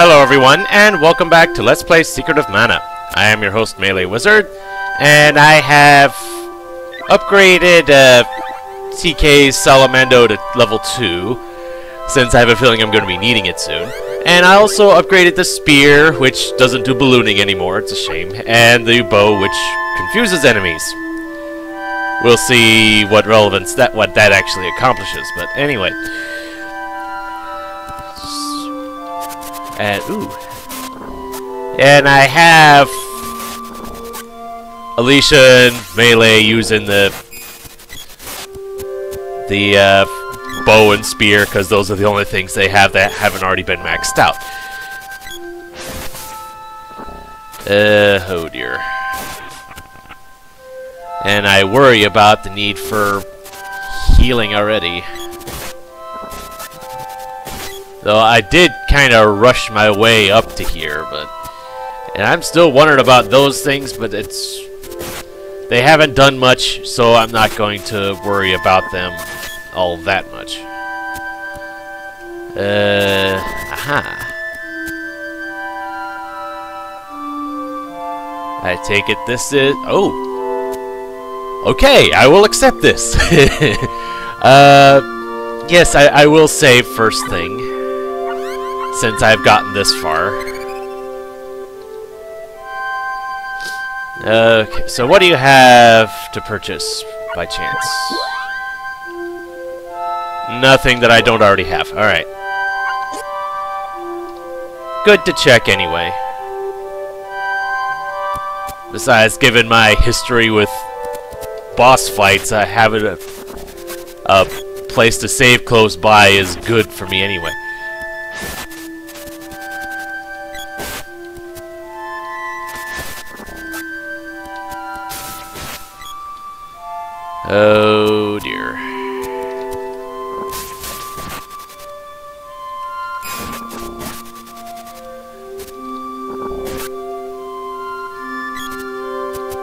Hello everyone, and welcome back to Let's Play Secret of Mana. I am your host, Melee Wizard, and I have upgraded uh, TK's Salamando to level 2, since I have a feeling I'm going to be needing it soon. And I also upgraded the Spear, which doesn't do ballooning anymore, it's a shame, and the Bow, which confuses enemies. We'll see what relevance that what that actually accomplishes, but anyway. And ooh. And I have Alicia and Melee using the the uh, bow and spear because those are the only things they have that haven't already been maxed out. Uh, oh dear. And I worry about the need for healing already. Though I did kind of rush my way up to here, but... And I'm still wondering about those things, but it's... They haven't done much, so I'm not going to worry about them all that much. Uh... Aha. I take it this is... Oh! Okay, I will accept this. uh, yes, I, I will save first thing, since I've gotten this far. Okay, so what do you have to purchase, by chance? Nothing that I don't already have. Alright. Good to check anyway. Besides, given my history with boss fights, uh, having a, a place to save close by is good for me anyway. Oh dear.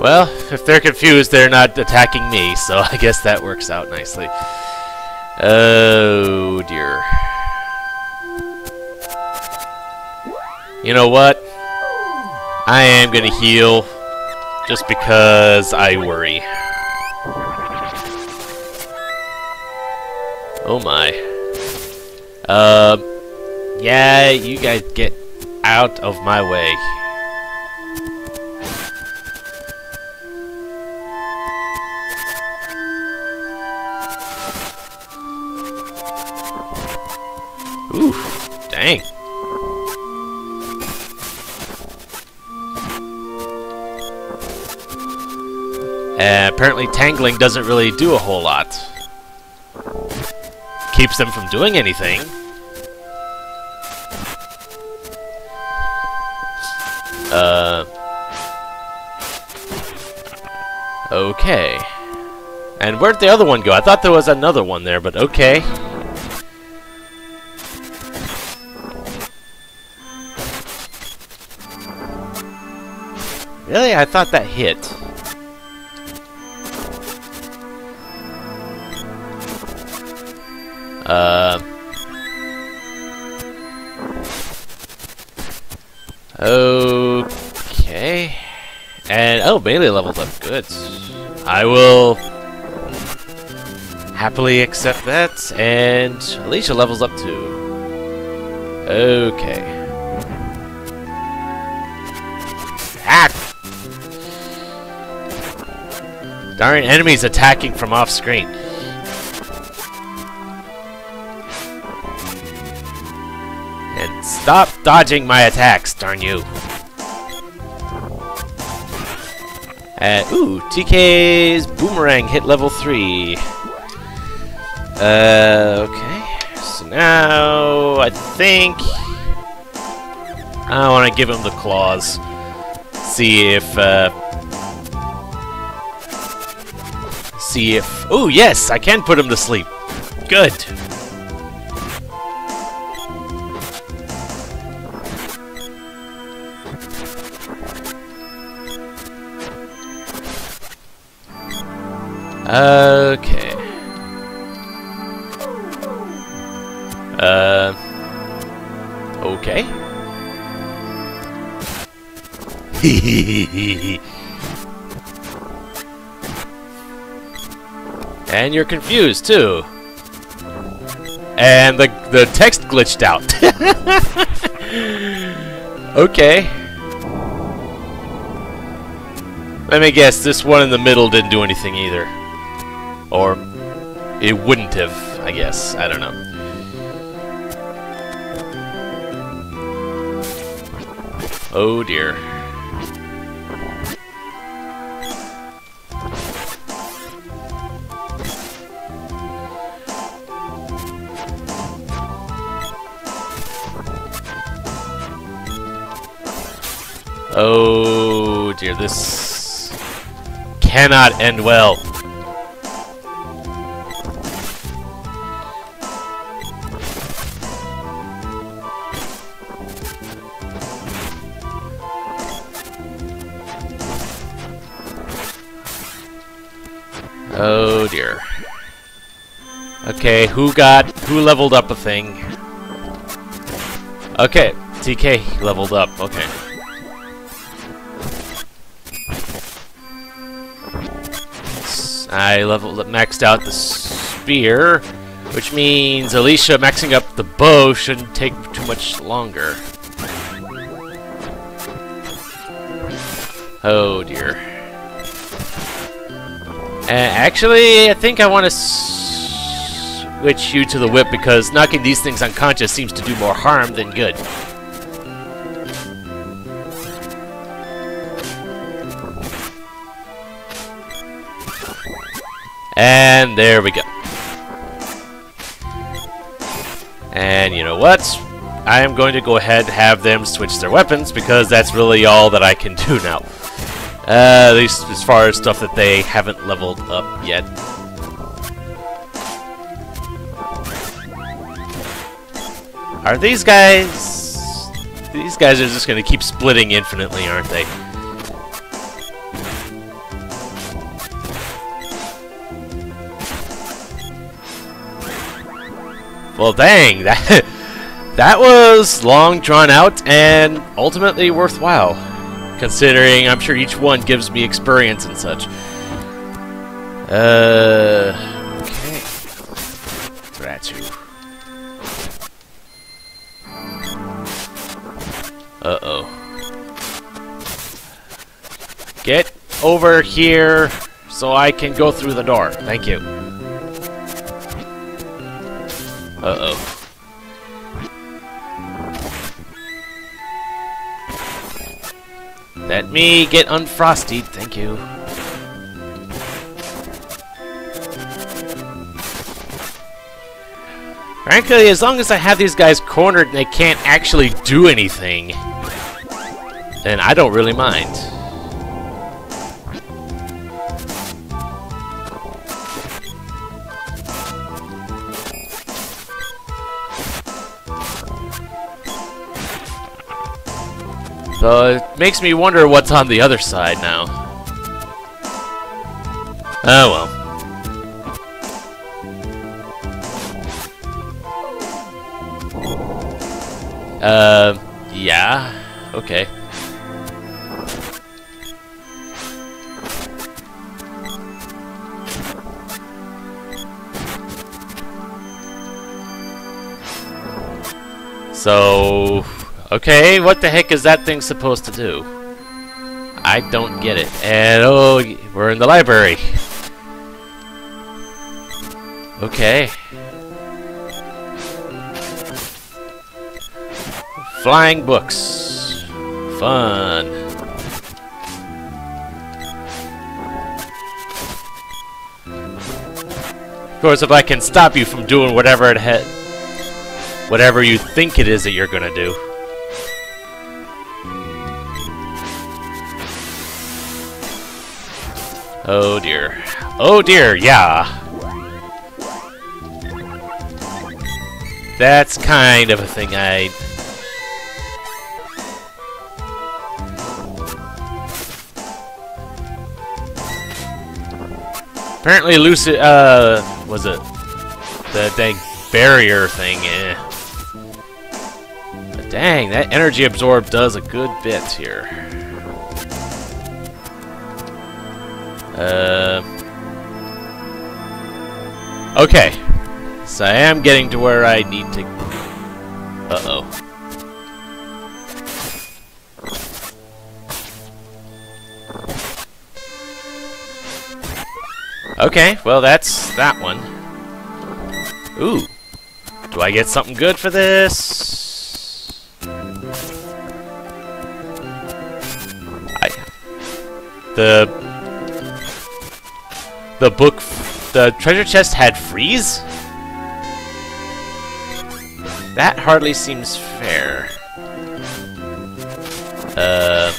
Well, if they're confused, they're not attacking me, so I guess that works out nicely. Oh, dear. You know what? I am gonna heal, just because I worry. Oh my. Uh, yeah, you guys get out of my way. Oof, dang. Uh, apparently tangling doesn't really do a whole lot. Keeps them from doing anything. Uh... Okay. And where'd the other one go? I thought there was another one there, but okay. Really? I thought that hit. Uh... Okay. And, oh, Bailey levels up. Good. I will happily accept that. And Alicia levels up too. Okay. Darn enemies attacking from off screen. Stop dodging my attacks, darn you. And, ooh, TK's Boomerang hit level 3. Uh, okay. So now, I think... I want to give him the claws. See if, uh, see if... Oh, yes! I can put him to sleep. Good. Okay. Uh... Okay. and you're confused too. And the the text glitched out. okay. Let me guess, this one in the middle didn't do anything either. Or it wouldn't have, I guess. I don't know. Oh dear. Oh dear, this cannot end well. Okay, who got, who leveled up a thing? Okay, TK leveled up, okay. I leveled up, maxed out the spear, which means Alicia maxing up the bow shouldn't take too much longer. Oh dear. Uh, actually, I think I want to switch you to the whip because knocking these things unconscious seems to do more harm than good. And there we go. And you know what? I am going to go ahead and have them switch their weapons because that's really all that I can do now. Uh, at least as far as stuff that they haven't leveled up yet. Are these guys... These guys are just going to keep splitting infinitely, aren't they? Well, dang, that that was long drawn out and ultimately worthwhile considering I'm sure each one gives me experience and such. Uh, Uh-oh. Get over here so I can go through the door. Thank you. Uh-oh. Let me get unfrosted, thank you. Frankly, as long as I have these guys cornered they can't actually do anything, then I don't really mind. So it makes me wonder what's on the other side now. Oh well. Uh, yeah, okay. So, Okay, what the heck is that thing supposed to do? I don't get it. And oh, we're in the library. Okay. Flying books. Fun. Of course, if I can stop you from doing whatever it whatever you think it is that you're gonna do. Oh dear. Oh dear, yeah. That's kind of a thing I... Apparently Lucid, uh, was it the dang barrier thing, eh. Dang, that energy absorb does a good bit here. Uh, okay. So I am getting to where I need to... Uh-oh. Okay, well that's that one. Ooh. Do I get something good for this? The... The book... The treasure chest had freeze? That hardly seems fair. Uh...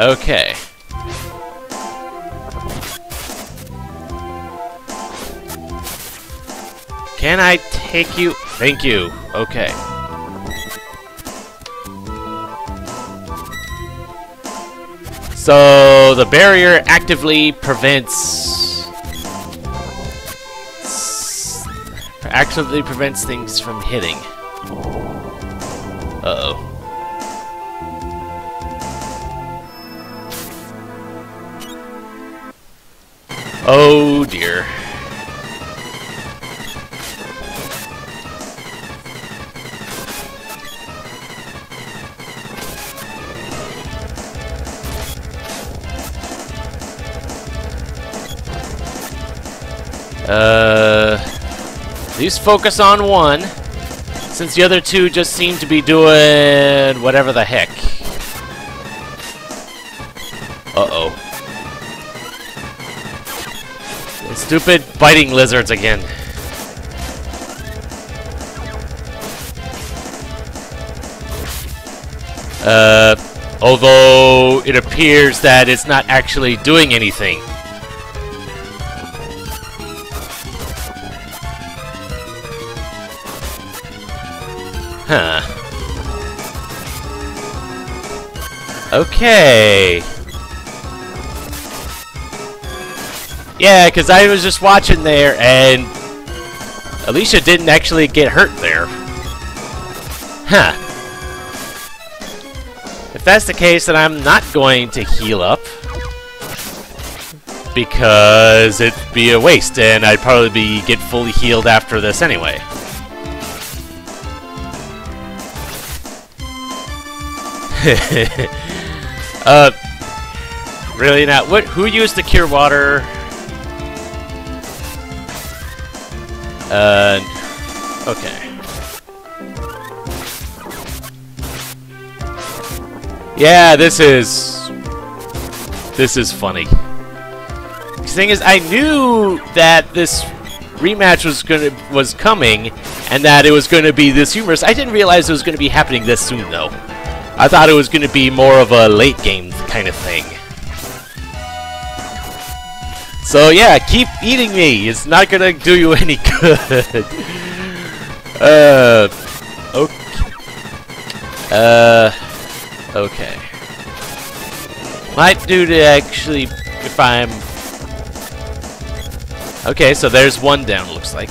Okay. Can I take you? Thank you. Okay. So the barrier actively prevents actively prevents things from hitting. Uh oh. Oh dear. Uh, least focus on one, since the other two just seem to be doing whatever the heck. Uh-oh. Stupid biting lizards again. Uh, although it appears that it's not actually doing anything. Huh. Okay. Yeah, because I was just watching there, and Alicia didn't actually get hurt there. Huh. If that's the case, then I'm not going to heal up. Because it'd be a waste, and I'd probably be get fully healed after this anyway. uh, really not. What? Who used the cure water? Uh, okay. Yeah, this is... This is funny. The thing is, I knew that this rematch was gonna was coming, and that it was gonna be this humorous. I didn't realize it was gonna be happening this soon, though. I thought it was gonna be more of a late game kind of thing. So yeah, keep eating me. It's not gonna do you any good. uh, okay. Uh, okay. Might do to actually, if I'm... Okay, so there's one down, looks like.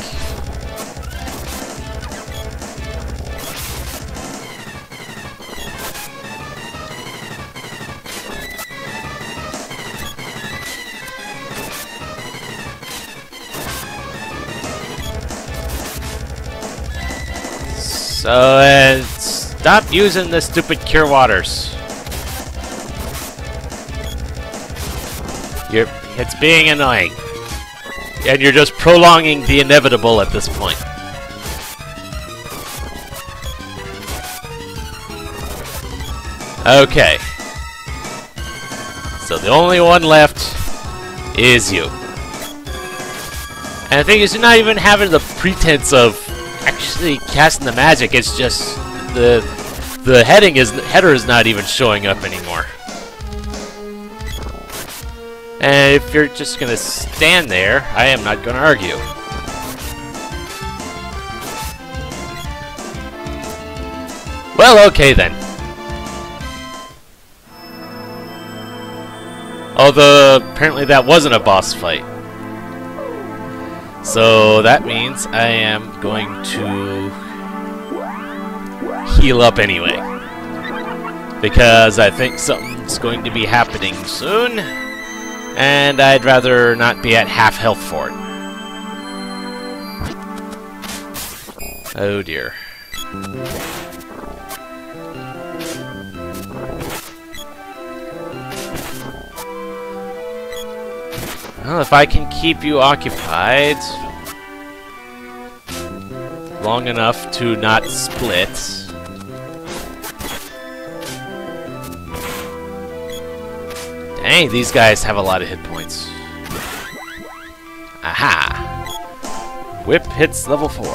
So, uh, stop using the stupid cure waters. You're, it's being annoying. And you're just prolonging the inevitable at this point. Okay. So the only one left is you. And the thing is, you're not even having the pretense of actually casting the magic. It's just the the heading is the header is not even showing up anymore. And if you're just gonna stand there, I am not gonna argue. Well, okay then. Although, apparently that wasn't a boss fight. So that means I am going to heal up anyway. Because I think something's going to be happening soon, and I'd rather not be at half health for it. Oh dear. Well, if I can keep you occupied long enough to not split. Dang, these guys have a lot of hit points. Aha! Whip hits level 4.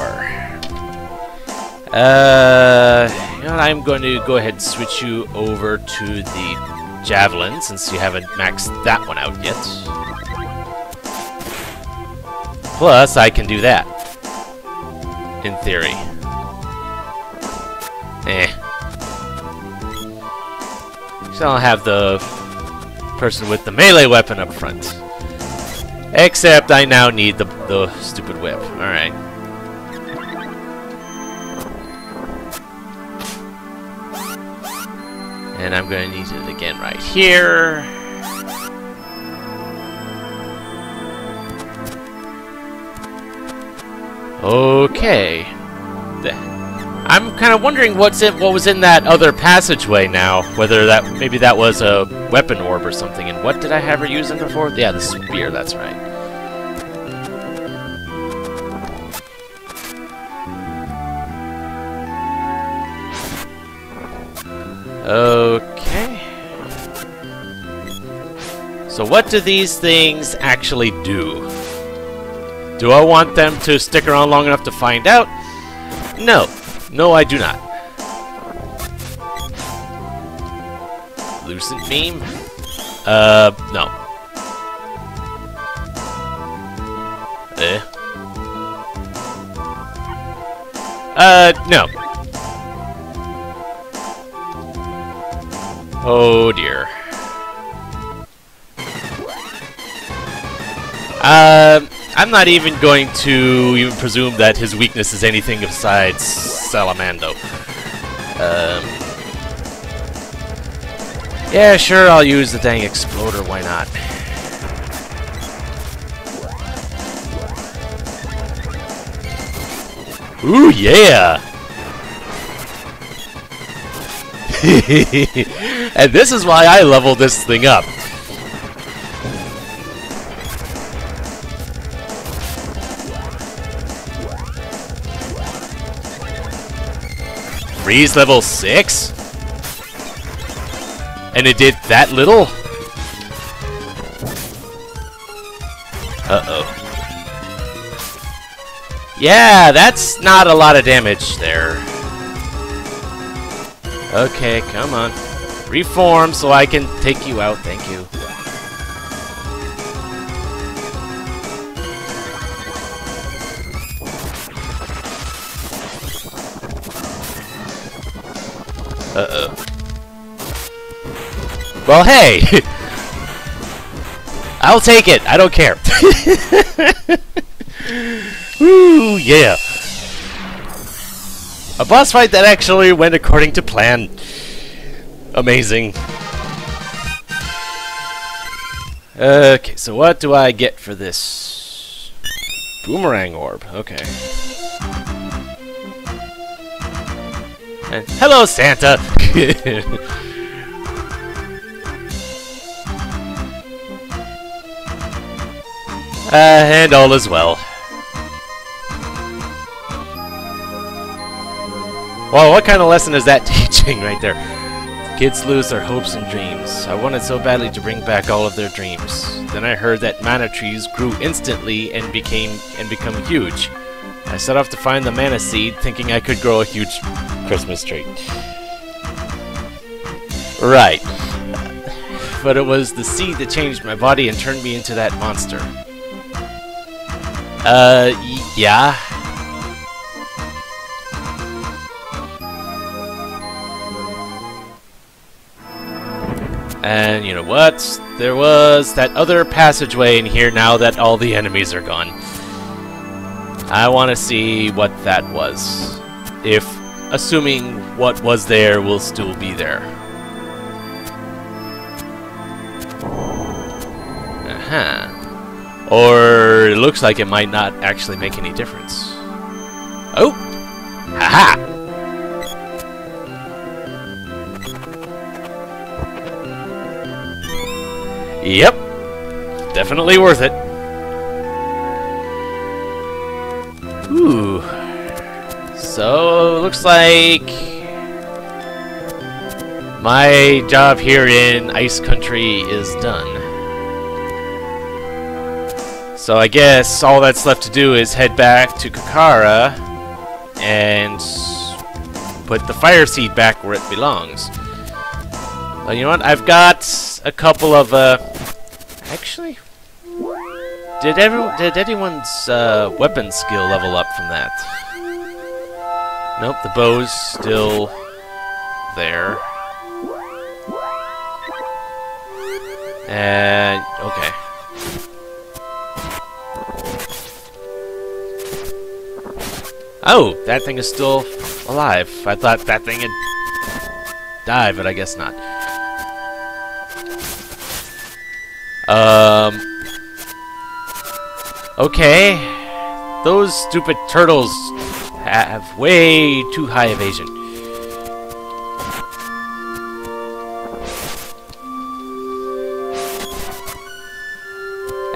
Uh, you know I'm going to go ahead and switch you over to the Javelin, since you haven't maxed that one out yet. Plus, I can do that. In theory. Eh. So I'll have the person with the melee weapon up front. Except I now need the, the stupid whip. Alright. And I'm going to need it again right here. Okay. I'm kind of wondering what's in, what was in that other passageway now. Whether that maybe that was a weapon orb or something. And what did I have her using before? Yeah, the spear. That's right. Okay. So what do these things actually do? Do I want them to stick around long enough to find out? No. No, I do not. Lucent beam? Uh, no. Eh. Uh, no. Oh dear. Um... I'm not even going to even presume that his weakness is anything besides Salamando. Um, yeah, sure, I'll use the dang exploder, why not? Ooh, yeah! and this is why I leveled this thing up. Freeze level 6? And it did that little? Uh-oh. Yeah, that's not a lot of damage there. Okay, come on. Reform so I can take you out, thank you. Well, hey! I'll take it. I don't care. Woo, yeah. A boss fight that actually went according to plan. Amazing. Okay, so what do I get for this? Boomerang orb. Okay. Hello, Santa! uh, and all is well. Well, what kind of lesson is that teaching right there? Kids lose their hopes and dreams. I wanted so badly to bring back all of their dreams. Then I heard that mana trees grew instantly and became and become huge. I set off to find the mana seed, thinking I could grow a huge Christmas tree. Right. But it was the seed that changed my body and turned me into that monster. Uh, yeah. And you know what? There was that other passageway in here now that all the enemies are gone. I want to see what that was. If, assuming what was there will still be there. Uh-huh. Or it looks like it might not actually make any difference. Oh! Haha! Yep. Definitely worth it. Ooh. So, looks like my job here in Ice Country is done. So I guess all that's left to do is head back to Kakkara and put the fire seed back where it belongs. You know what? I've got a couple of, uh... Actually... Did everyone, did anyone's uh, weapon skill level up from that? Nope, the bow's still there. And okay. Oh, that thing is still alive. I thought that thing had died, but I guess not. Um. Okay. Those stupid turtles have way too high evasion.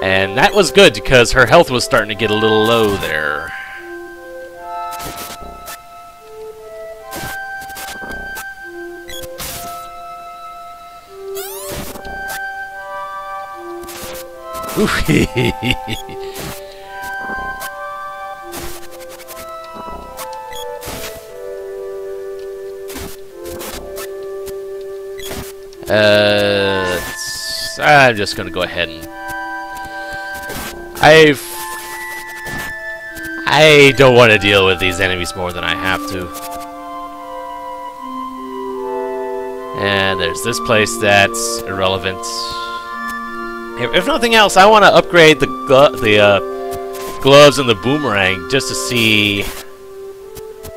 And that was good because her health was starting to get a little low there. uh, I'm just gonna go ahead and I've I don't want to deal with these enemies more than I have to. And there's this place that's irrelevant. If nothing else, I want to upgrade the the uh, gloves and the boomerang just to see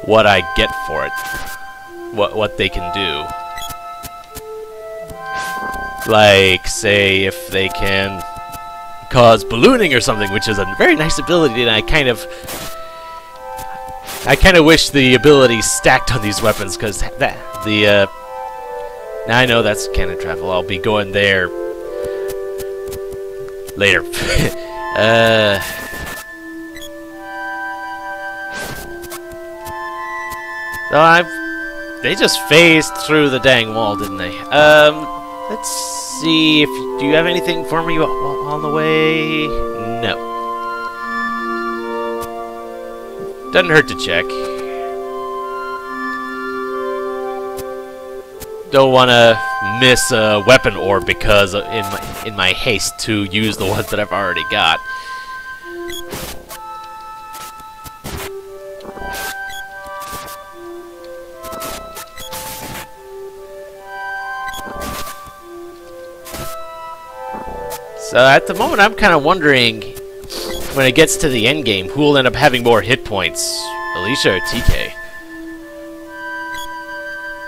what I get for it. What what they can do. Like, say, if they can cause ballooning or something, which is a very nice ability, and I kind of... I kind of wish the ability stacked on these weapons, because that the, uh... Now I know that's cannon travel. I'll be going there later. uh... So I've... They just phased through the dang wall, didn't they? Um, let's see if... Do you have anything for me on the way? No. Doesn't hurt to check. Don't want to miss a weapon orb because in my, in my haste to use the ones that I've already got. So at the moment I'm kind of wondering when it gets to the end game who will end up having more hit points, Alicia or TK?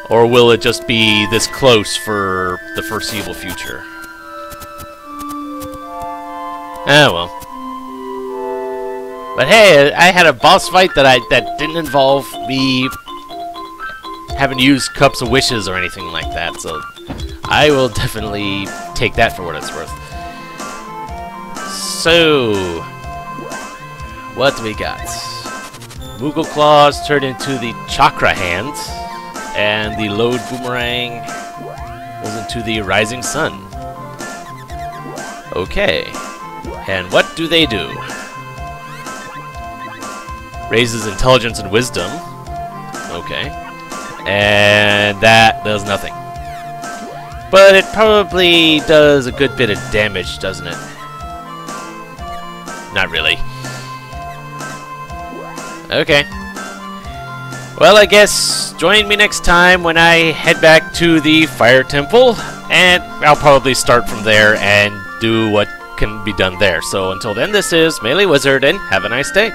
Or will it just be this close for the foreseeable future? Ah, well. But hey, I had a boss fight that I that didn't involve me having to use cups of wishes or anything like that, so I will definitely take that for what it's worth. So, what do we got? Moogle Claws turned into the Chakra Hand and the load boomerang goes into the rising sun. Okay. And what do they do? Raises intelligence and wisdom. Okay. And that does nothing. But it probably does a good bit of damage, doesn't it? Not really. Okay. Well, I guess join me next time when I head back to the Fire Temple, and I'll probably start from there and do what can be done there. So until then, this is Melee Wizard, and have a nice day.